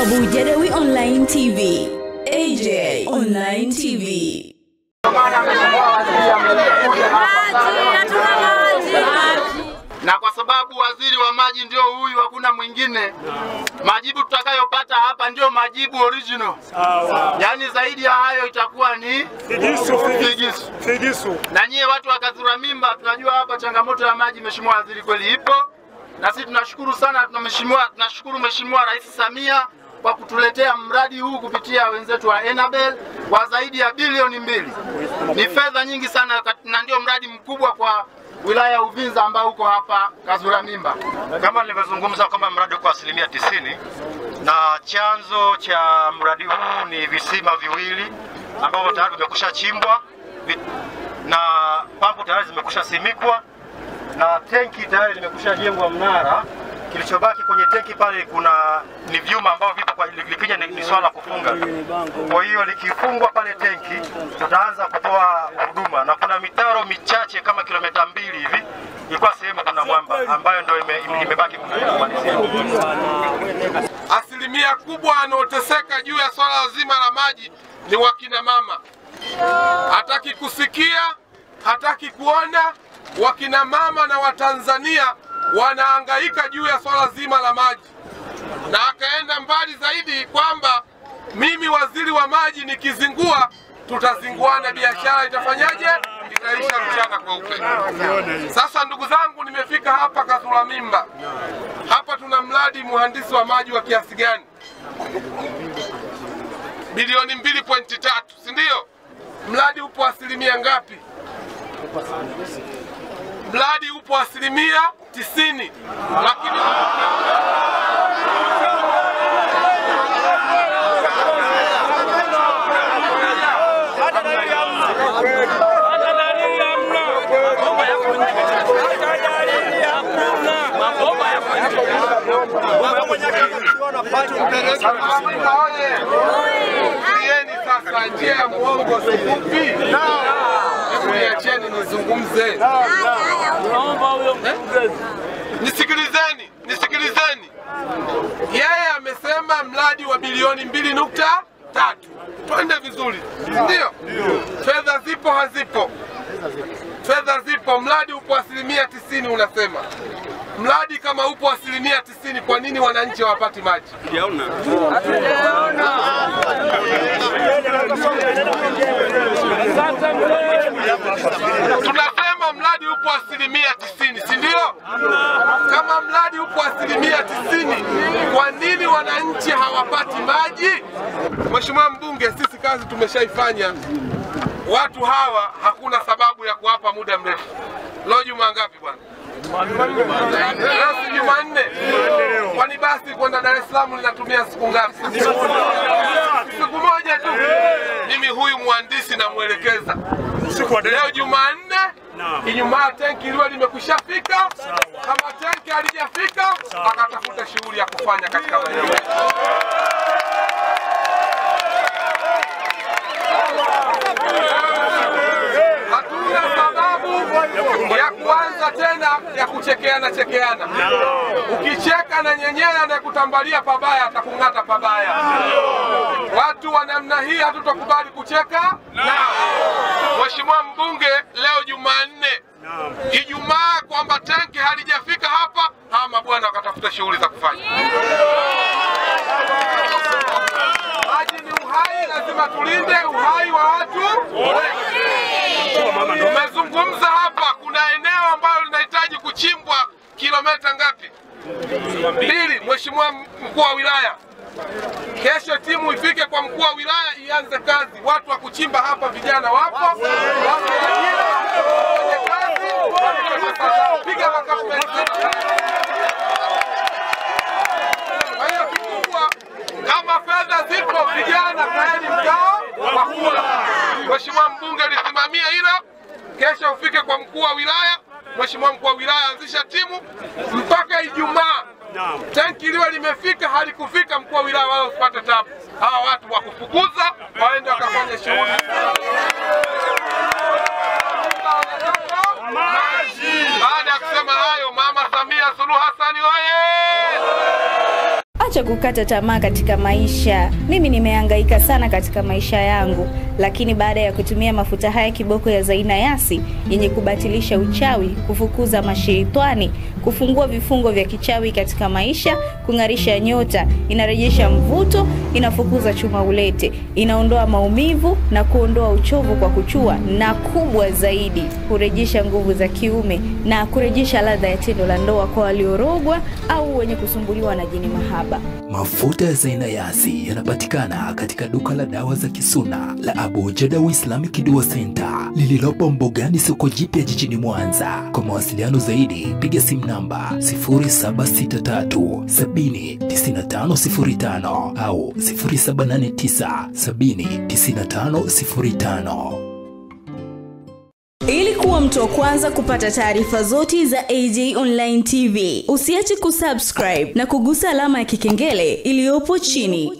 Abu Jadawi Online TV. AJ Online TV. na kwa sababu waziri wa maji ndio huyu, hakuna mwingine. Majibu tutakayopata hapa ndio majibu original, yaani zaidi ya hayo itakuwa ni figisu. Figisu. Na nyie watu wa Kadhura Mimba, tunajua hapa changamoto ya maji, mheshimiwa waziri, kweli ipo, na sisi tunashukuru sana, tuna tunashukuru mheshimiwa Rais Samia kwa kutuletea mradi huu kupitia wenzetu wa Enabel wa zaidi ya bilioni mbili. Ni fedha nyingi sana na ndio mradi mkubwa kwa wilaya ya Uvinza ambao uko hapa Kazura Mimba. Kama nilivyozungumza kwamba mradi uko asilimia tisini na chanzo cha mradi huu ni visima viwili ambavyo tayari vimekusha chimbwa na pampu tayari zimekusha simikwa na tenki tayari limekusha jengwa mnara. Kilichobaki kwenye tenki pale kuna ni vyuma ambavyo vipo kwa likija ni, ni swala la kufunga. Kwa hiyo likifungwa pale tenki, tutaanza kutoa huduma, na kuna mitaro michache kama kilomita mbili hivi ilikuwa sehemu kuna mwamba ambayo ndio ime- ime- imebaki asilimia kubwa wanaoteseka juu ya swala zima la maji ni wakina mama. Hataki kusikia, hataki kuona. Wakina mama na Watanzania wanahangaika juu ya swala zima la maji, na akaenda mbali zaidi kwamba mimi waziri wa maji nikizingua, tutazinguana, biashara itafanyaje? Itaisha mchana kweupe. Sasa ndugu zangu, nimefika hapa Kazura Mimba. Hapa tuna mradi mhandisi wa maji wa kiasi gani? Bilioni mbili pointi tatu, si ndio? Mradi upo asilimia ngapi? Mradi upo asilimia tisini, lakini Sieni sasa njia ya mwongo si fupi. Niacheni nizungumze. Eh? Nisikilizeni, nisikilizeni. Yeye amesema mradi wa bilioni mbili nukta tatu. Twende vizuri, ndio? Fedha zipo hazipo? Fedha zipo, mradi upo asilimia tisini unasema. Mradi kama upo asilimia tisini, kwa nini wananchi hawapati maji? Tunasema mradi upo asilimia tisini, si ndio? Kama mradi upo asilimia tisini, kwa nini wananchi hawapati maji? Mheshimiwa mbunge, sisi kazi tumeshaifanya. Watu hawa hakuna sababu ya kuwapa muda mrefu. Leo juma ngapi bwana? Leo si Jumanne. Kwani basi kwenda Dar es Salaam linatumia siku ngapi? Siku moja tu. Mimi huyu mhandisi namwelekeza leo Jumanne, Ijumaa tenki liwe limekwishafika. Kama tenki alijafika akatafuta shughuli ya kufanya katika maeneo yetu. Hatuna sababu ya tena ya kuchekeana chekeana. Ukicheka na nyenyele anayekutambalia pabaya atakung'ata pabaya. Watu wa namna hii hatutakubali kucheka nao. Mheshimiwa mbunge, leo Jumanne, Ijumaa kwamba tanki halijafika hapa, hawa mabwana wakatafuta shughuli za kufanya. Maji ni uhai, lazima tulinde uhai wa watu. Tumezungumza hapa, kilomita ngapi? Mbili. Mheshimiwa mkuu wa wilaya, kesho timu ifike kwa mkuu wa wilaya ianze kazi. Watu wa kuchimba hapa, vijana wapo, wapo kama fedha zipo, vijana kaeni mkao wa kula. Mheshimiwa mbunge lisimamia hilo, kesho ufike kwa mkuu wa wilaya. Mheshimiwa mkuu wa wilaya, anzisha timu mpaka Ijumaa Tanki liwe limefika. Halikufika, mkuu wa wilaya, wao usipate tabu. Hawa watu wakufukuza waende wakafanya shughuli. Baada ya kusema hayo, Mama Samia Suluhu Hassan oye! Acha kukata tamaa katika maisha. Mimi nimehangaika sana katika maisha yangu, lakini baada ya kutumia mafuta haya kiboko ya Zaina Yasi yenye kubatilisha uchawi, kufukuza masheitani, kufungua vifungo vya kichawi katika maisha, kung'arisha nyota, inarejesha mvuto, inafukuza chuma ulete, inaondoa maumivu na kuondoa uchovu kwa kuchua, na kubwa zaidi, kurejesha nguvu za kiume na kurejesha ladha ya tendo la ndoa kwa waliorogwa au wenye kusumbuliwa na jini mahaba. Mafuta ya Zaina Yasi yanapatikana katika duka la dawa za Kisuna la Abu Jadawi Islamic Dua Center lililopo Mbogani, soko jipya jijini Mwanza. Kwa mawasiliano zaidi, piga simu namba 0763 au 0789 Ili kuwa mtu wa kwanza kupata taarifa zote za AJ Online TV, usiache kusubscribe na kugusa alama ya kikengele iliyopo chini.